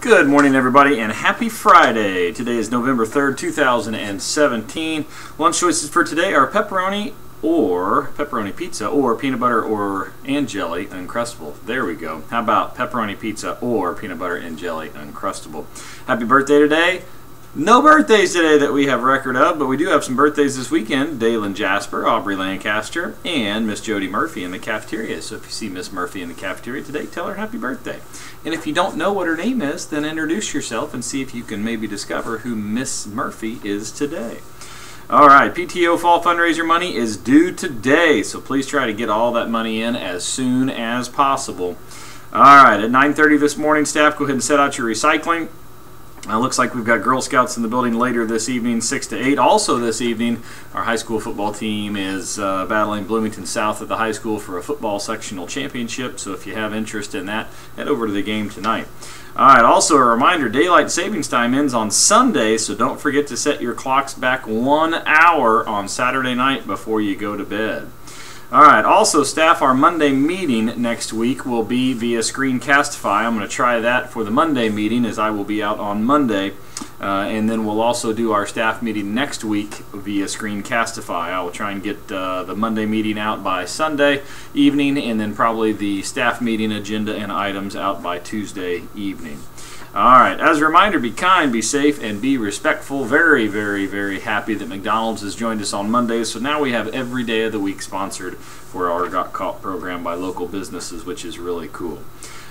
Good morning, everybody, and happy Friday. Today is November 3rd, 2017. Lunch choices for today are pepperoni or pepperoni pizza or peanut butter or and jelly uncrustable. There we go. How about pepperoni pizza or peanut butter and jelly uncrustable? Happy birthday today. No birthdays today that we have record of, but we do have some birthdays this weekend. Dalen Jasper, Aubrey Lancaster, and Miss Jody Murphy in the cafeteria. So if you see Miss Murphy in the cafeteria today, tell her happy birthday. And if you don't know what her name is, then introduce yourself and see if you can maybe discover who Miss Murphy is today. All right, PTO Fall Fundraiser money is due today, so please try to get all that money in as soon as possible. All right, at 9.30 this morning, staff, go ahead and set out your recycling. Uh, looks like we've got Girl Scouts in the building later this evening, 6 to 8. Also, this evening, our high school football team is uh, battling Bloomington South at the high school for a football sectional championship. So, if you have interest in that, head over to the game tonight. All right, also a reminder daylight savings time ends on Sunday, so don't forget to set your clocks back one hour on Saturday night before you go to bed. All right. Also, staff, our Monday meeting next week will be via Screencastify. I'm going to try that for the Monday meeting as I will be out on Monday. Uh, and then we'll also do our staff meeting next week via Screencastify. I will try and get uh, the Monday meeting out by Sunday evening and then probably the staff meeting agenda and items out by Tuesday evening. All right. As a reminder, be kind, be safe, and be respectful. Very, very, very happy that McDonald's has joined us on Mondays. So now we have every day of the week sponsored for our Got Caught program by local businesses, which is really cool.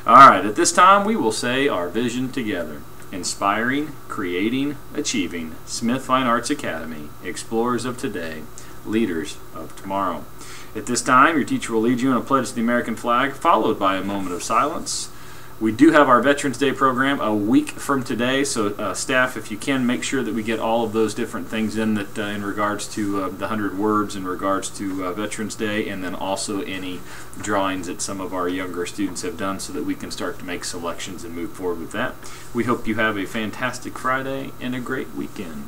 All right. At this time, we will say our vision together. Inspiring, creating, achieving. Smith Fine Arts Academy. Explorers of today. Leaders of tomorrow. At this time, your teacher will lead you in a pledge to the American flag, followed by a moment of silence. We do have our Veterans Day program a week from today, so uh, staff, if you can, make sure that we get all of those different things in that uh, in regards to uh, the hundred words, in regards to uh, Veterans Day, and then also any drawings that some of our younger students have done, so that we can start to make selections and move forward with that. We hope you have a fantastic Friday and a great weekend.